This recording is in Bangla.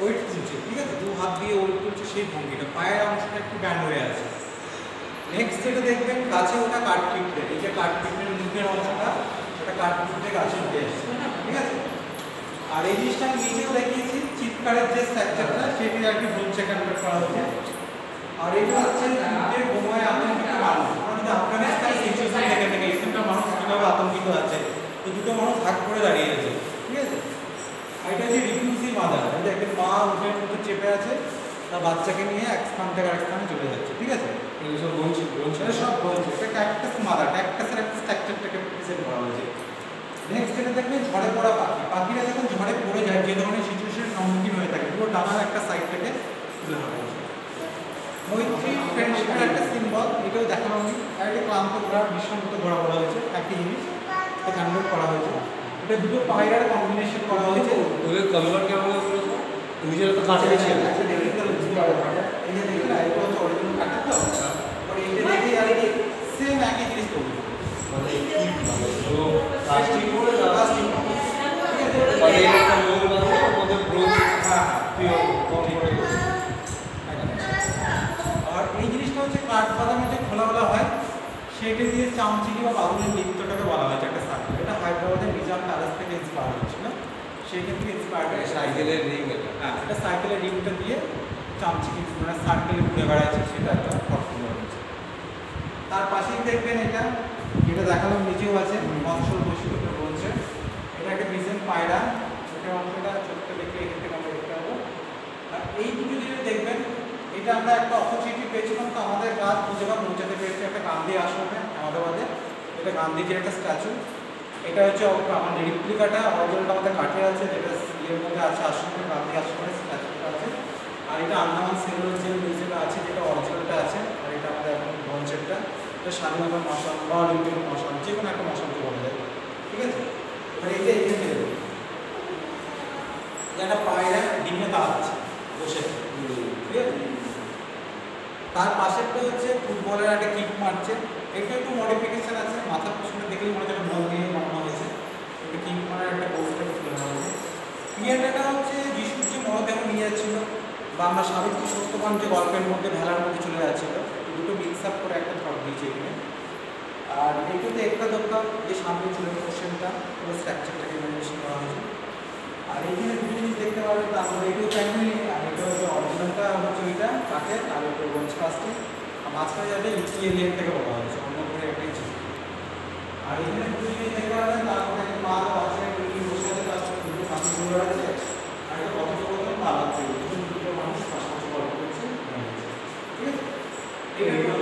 ওয়েট তুলছে, ঠিক আছে? দু হাত দিয়ে ওয়েট তুলছে সেই ভঙ্গিটা। পায়ের অংশটা একটু ব্যান্ড হয়ে আছে। নেক্সট যেটা দেখবেন, কাছে ওটা কাঠ পিঁপড়ে এই যে কাঠ পিঁপড়ের মুখের অংশটা ওটা কাঠ পিঁপড়ে গাছে উঠে এসছে ঠিক আছে? আর এই জিনিসটা আমি নিজেও দেখিয়েছি, চিৎকারের যে স্ট্রাকচারটা, সেটি আর কি ব্রোঞ্জে কনভার্ট করা হচ্ছে। আর এটা হচ্ছে যুদ্ধের বোমায় আতঙ্কিত মানুষ। আমরা যদি আফগানিস্তানের সিচুয়েশন দেখে থাকি এখানকার মানুষ কীভাবে আতঙ্কিত আছে। তো দুটো মানুষ হাত করে দাঁড়িয়ে আছে, ঠিক আছে? আর এটা হচ্ছে রিফিউজি মাদার এটা একটা মা উঠের মধ্যে চেপে আছে তার বাচ্চাকে নিয়ে এক স্থান থেকে আরেক স্থানে চলে যাচ্ছে ঠিক আছে? এগুলো সব বলছি সেটা সব এটা ক্যাকটাস মাদার ক্যাকটাসের একটা স্ট্রাকচারটাকে প্রেজেন্ট করা হয়েছে। নেক্সট যেটা দেখবেন ঝড়ে পড়া পাখি। পাখিরা যখন ঝড়ে পড়ে যায় যে ধরনের সিচুয়েশনের সম্মুখীন হয়ে থাকে পুরো ডানার একটা সাইড থেকে তুলে ধরা হয়েছে। মৈত্রী ফ্রেন্ডশিপের একটা সিম্বল এটাও দেখানো হয়নি আর একটা ক্লান্ত ঘোড়া বিশ্রান্ত ঘোড়া বলা হয়েছে একই জিনিস। এটা কনভার্ট করা হয়েছে। এটা দুটো পায়রার কম্বিনেশন করা হয়েছে। ওদের করেছ নিজেরা তো কাছে কাছে ছিল। আছে দেখে তাহলে বুঝতে পারবে এই যে দেখলে এটা হচ্ছে অরিজিনাল কাঠের তো আর এইটা দেখে আর কি সেম একই জিনিস তৈরি মানে না সেটা দিয়ে চামচিকি বা বাদুলের নৃত্যটাকে বলা হয়েছে একটা সার্কেল এটা হায়দ্রাবাদের নিজাম প্যালেস থেকে ইন্সপায়ার হয়েছিল। থেকে ইন্সপায়ার হয়ে সাইকেলের রিং হ্যাঁ এটা সাইকেলের রিংটা দিয়ে চামচিকি মানে সার্কেলে ঘুরে বেড়াচ্ছে, সেটা একটা ফটো হয়েছে। তার পাশেই দেখবেন এটা, যেটা দেখালাম নিচেও আছে, মৎস্য বৈশিষ্ট্য বলছে এটা একটা বিজেন পায়রা এটা অংশটা, ছোট্ট দেখে এখান থেকে আমরা দেখতে পাবো। আর এই দুটো জিনিস দেখবেন, এটা আমরা একটা অপরচুনিটি পেয়েছিলাম, তো আমাদের কাজ খুঁজে বা পৌঁছাতে পেরেছি একটা গান্ধী আশ্রমে আহমেদাবাদে এটা গান্ধীজির একটা স্ট্যাচু এটা হচ্ছে আমাদের রিপ্লিকাটা, অরিজিনালটা আমাদের কাঠে আছে, যেটা ইয়ের মধ্যে আছে গান্ধী আশ্রমের স্ট্যাচুটা আছে। আর এটা আন্দামান সেলুলার যে মিউজিয়ামে আছে, যেটা অরিজিনালটা আছে, আর এটা আমাদের এখন ব্রঞ্জেরটা এটা স্বাধীনতা মশান বা অলিম্পিক মশান, যে কোনো একটা মশানকে বলা যায়। ঠিক আছে? আর এইটা এখানে দেবো যে একটা পায়রা ডিমে দাঁড়াচ্ছে বসে। ঠিক আছে? তার পাশেরটা হচ্ছে ফুটবলের একটা কিক মারছে। এটা একটু মডিফিকেশন আছে, মাথার পিছনে দেখলেই মনে হচ্ছে বল দিয়ে ক্রিয়াটাটা হচ্ছে যিশুর নিয়ে যাচ্ছিল। বা আমরা সাবিত্রী সত্যবান যে গল্পের মধ্যে ভেলার মধ্যে চলে যাচ্ছিল দুটো মিক্স আপ করে একটা থট দিয়েছে এখানে। আর এটাতে একটা দরকার যে সামনে ছিল কোশ্চেনটা পুরো স্ট্রাকচারটাকে ইমাজিনেশন করা হয়েছে। আর এইখানে দুটো জিনিস দেখতে পাবেন তারপরে এটাও প্যান্ডেল আর এটা হচ্ছে অরিজিনালটা হচ্ছে ওইটা কাঠের আর ওইটা ব্রোঞ্জ কাস্টিং আর মাঝখানে যাতে ইটি এলিয়েন থেকে বলা হয়েছে, অন্য করে একটাই ছিল আর এখানে দুটো জিনিস Amen.